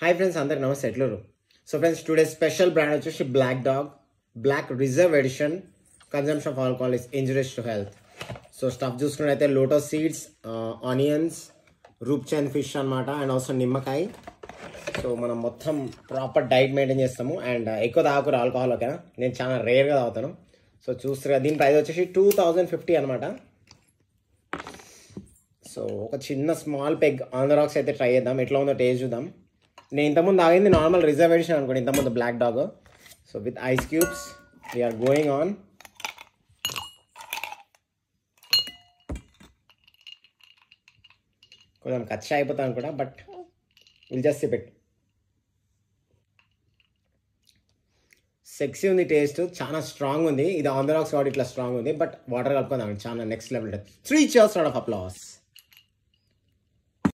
Hi friends అందరికి నమస్తే. ఎట్లరు so friends today special brand వచ్చేసి black dog black reserve edition consumption of alcohol is injurious to health so stuff చూసుకున్నట్టయితే lotus seeds onions rupchand fish అనమాట and also నిమ్మకాయ. So మనం మొత్తం proper diet maintain చేస్తాము. And uh, ఎక్కువ తాగకూడదు alcohol ఓకేనా నేను చాలా రేర్గా తాగుతాను. సో చూస్తారు దీని ప్రైస్ వచ్చేసి టూ థౌజండ్ ఫిఫ్టీ అనమాట సో ఒక చిన్న స్మాల్ పెగ్ ఆన్ అయితే ట్రై చేద్దాం. ఎట్లా ఉందో టేస్ట్ చూద్దాం. నేను ఇంతకుముందు ఆగింది నార్మల్ రిజర్వేషన్ అనుకోండి ఇంతకుముందు black dog so with ice cubes we're going on కొంచెం కచ్చా అయిపోతాను కూడా but will just sip it sexy ఉంది టేస్ట్ చాలా స్ట్రాంగ్ ఉంది. ఇది ఆన్ ద రాక్స్ కాబట్టి ఇట్లా స్ట్రాంగ్ ఉంది బట్ వాటర్ కలుపుకుందాం. చాలా next level three cheers of applause